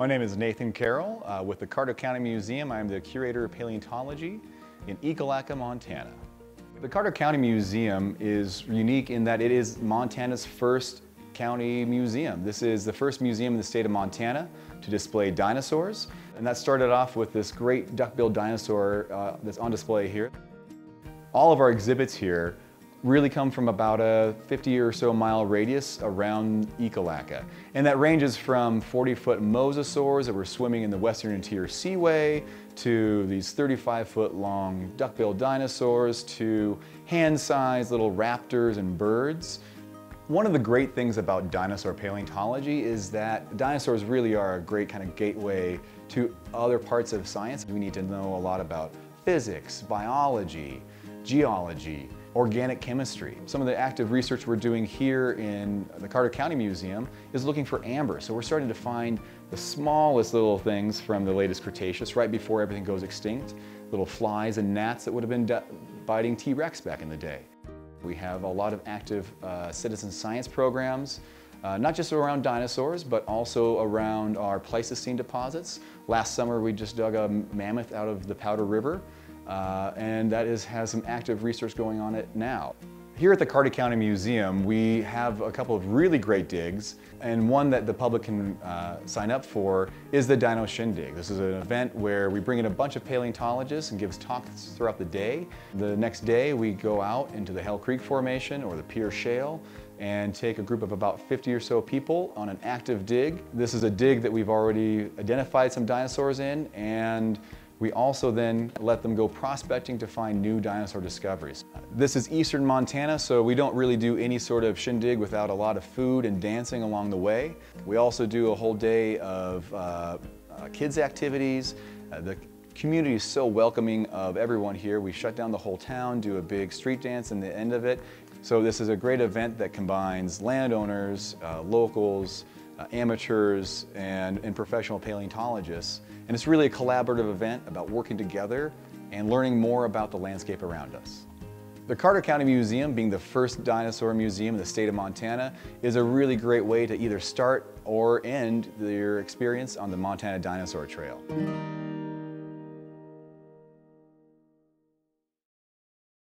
My name is Nathan Carroll. Uh, with the Carter County Museum, I'm the curator of paleontology in Ekalaka, Montana. The Carter County Museum is unique in that it is Montana's first county museum. This is the first museum in the state of Montana to display dinosaurs. And that started off with this great duck-billed dinosaur uh, that's on display here. All of our exhibits here really come from about a 50 or so mile radius around Ekalaka. And that ranges from 40 foot mosasaurs that were swimming in the Western Interior Seaway to these 35 foot long duck-billed dinosaurs to hand-sized little raptors and birds. One of the great things about dinosaur paleontology is that dinosaurs really are a great kind of gateway to other parts of science. We need to know a lot about physics, biology, geology, organic chemistry. Some of the active research we're doing here in the Carter County Museum is looking for amber. So we're starting to find the smallest little things from the latest Cretaceous right before everything goes extinct. Little flies and gnats that would have been biting T-Rex back in the day. We have a lot of active uh, citizen science programs, uh, not just around dinosaurs, but also around our Pleistocene deposits. Last summer we just dug a mammoth out of the Powder River, uh, and that is, has some active research going on it now. Here at the Carter County Museum, we have a couple of really great digs, and one that the public can uh, sign up for is the Dino Shindig. This is an event where we bring in a bunch of paleontologists and gives talks throughout the day. The next day, we go out into the Hell Creek Formation or the Pierre Shale and take a group of about 50 or so people on an active dig. This is a dig that we've already identified some dinosaurs in, and we also then let them go prospecting to find new dinosaur discoveries. This is eastern Montana, so we don't really do any sort of shindig without a lot of food and dancing along the way. We also do a whole day of uh, uh, kids activities. Uh, the community is so welcoming of everyone here. We shut down the whole town, do a big street dance in the end of it. So this is a great event that combines landowners, uh, locals, uh, amateurs, and, and professional paleontologists. And it's really a collaborative event about working together and learning more about the landscape around us. The Carter County Museum, being the first dinosaur museum in the state of Montana, is a really great way to either start or end your experience on the Montana Dinosaur Trail.